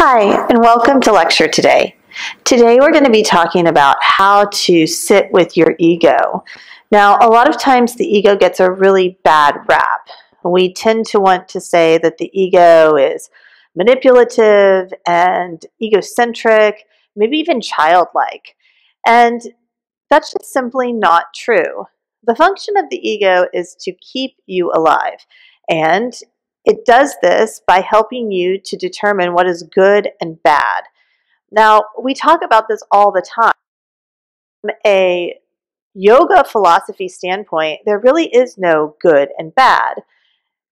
Hi, and welcome to lecture today. Today we're going to be talking about how to sit with your ego. Now, a lot of times the ego gets a really bad rap. We tend to want to say that the ego is manipulative and egocentric, maybe even childlike. And that's just simply not true. The function of the ego is to keep you alive. And it does this by helping you to determine what is good and bad. Now, we talk about this all the time. From a yoga philosophy standpoint, there really is no good and bad.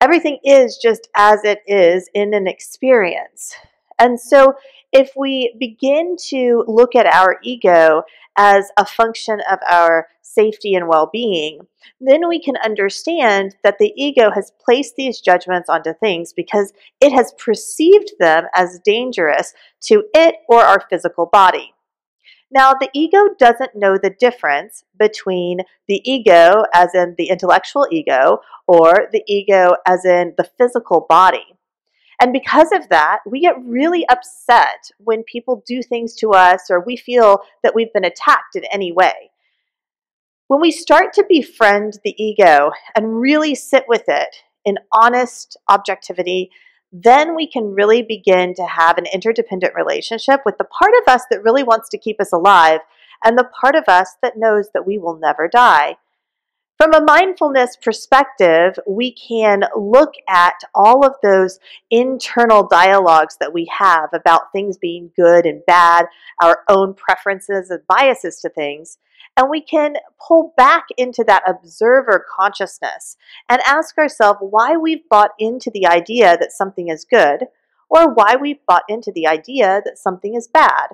Everything is just as it is in an experience. And so, if we begin to look at our ego as a function of our safety and well being, then we can understand that the ego has placed these judgments onto things because it has perceived them as dangerous to it or our physical body. Now, the ego doesn't know the difference between the ego, as in the intellectual ego, or the ego, as in the physical body. And because of that, we get really upset when people do things to us or we feel that we've been attacked in any way. When we start to befriend the ego and really sit with it in honest objectivity, then we can really begin to have an interdependent relationship with the part of us that really wants to keep us alive and the part of us that knows that we will never die. From a mindfulness perspective, we can look at all of those internal dialogues that we have about things being good and bad, our own preferences and biases to things, and we can pull back into that observer consciousness and ask ourselves why we've bought into the idea that something is good or why we've bought into the idea that something is bad.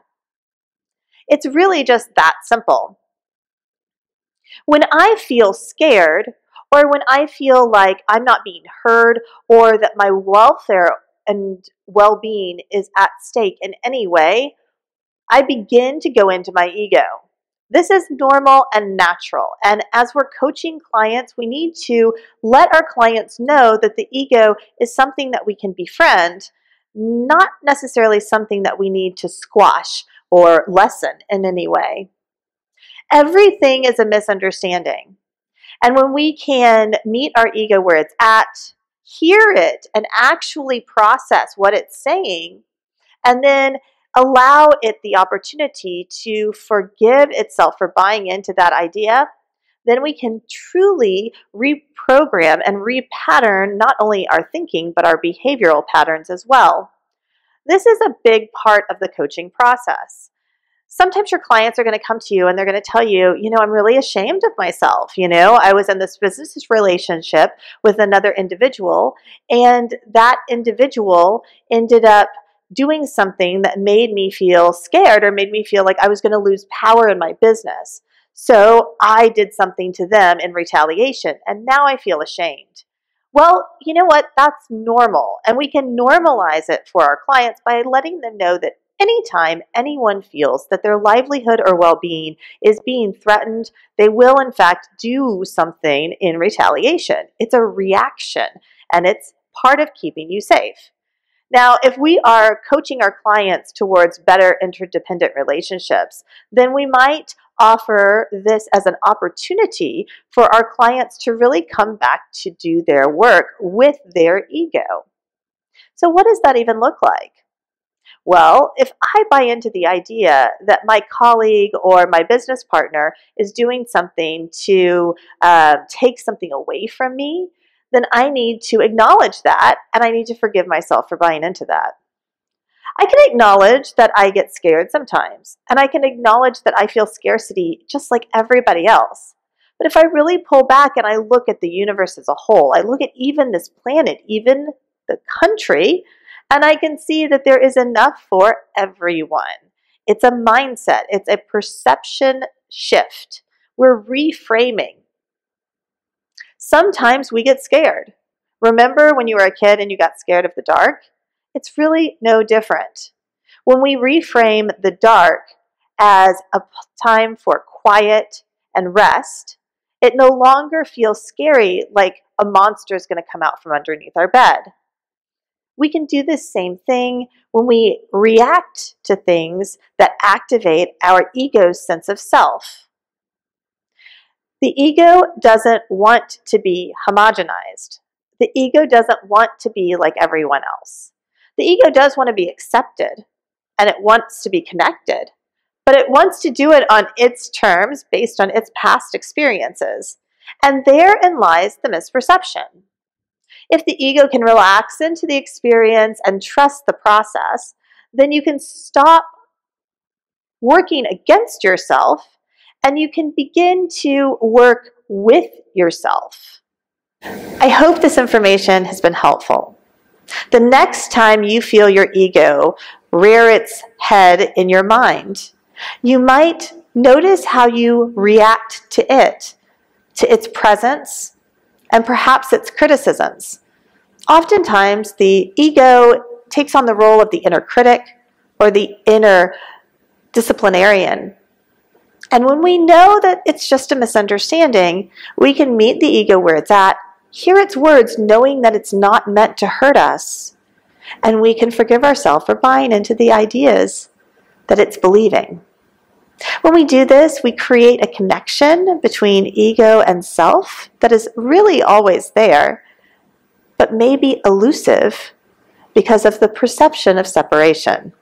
It's really just that simple. When I feel scared, or when I feel like I'm not being heard, or that my welfare and well being is at stake in any way, I begin to go into my ego. This is normal and natural. And as we're coaching clients, we need to let our clients know that the ego is something that we can befriend, not necessarily something that we need to squash or lessen in any way. Everything is a misunderstanding. And when we can meet our ego where it's at, hear it, and actually process what it's saying, and then allow it the opportunity to forgive itself for buying into that idea, then we can truly reprogram and repattern not only our thinking, but our behavioral patterns as well. This is a big part of the coaching process sometimes your clients are going to come to you and they're going to tell you, you know, I'm really ashamed of myself. You know, I was in this business relationship with another individual, and that individual ended up doing something that made me feel scared or made me feel like I was going to lose power in my business. So I did something to them in retaliation, and now I feel ashamed. Well, you know what? That's normal. And we can normalize it for our clients by letting them know that Anytime anyone feels that their livelihood or well being is being threatened, they will, in fact, do something in retaliation. It's a reaction and it's part of keeping you safe. Now, if we are coaching our clients towards better interdependent relationships, then we might offer this as an opportunity for our clients to really come back to do their work with their ego. So, what does that even look like? Well, if I buy into the idea that my colleague or my business partner is doing something to uh, take something away from me, then I need to acknowledge that and I need to forgive myself for buying into that. I can acknowledge that I get scared sometimes, and I can acknowledge that I feel scarcity just like everybody else. But if I really pull back and I look at the universe as a whole, I look at even this planet, even the country, and I can see that there is enough for everyone. It's a mindset, it's a perception shift. We're reframing. Sometimes we get scared. Remember when you were a kid and you got scared of the dark? It's really no different. When we reframe the dark as a time for quiet and rest, it no longer feels scary like a monster is going to come out from underneath our bed. We can do the same thing when we react to things that activate our ego's sense of self. The ego doesn't want to be homogenized. The ego doesn't want to be like everyone else. The ego does want to be accepted and it wants to be connected, but it wants to do it on its terms based on its past experiences. And therein lies the misperception. If the ego can relax into the experience and trust the process, then you can stop working against yourself and you can begin to work with yourself. I hope this information has been helpful. The next time you feel your ego rear its head in your mind, you might notice how you react to it, to its presence, and perhaps its criticisms. Oftentimes, the ego takes on the role of the inner critic or the inner disciplinarian. And when we know that it's just a misunderstanding, we can meet the ego where it's at, hear its words, knowing that it's not meant to hurt us, and we can forgive ourselves for buying into the ideas that it's believing. When we do this, we create a connection between ego and self that is really always there, but may be elusive because of the perception of separation.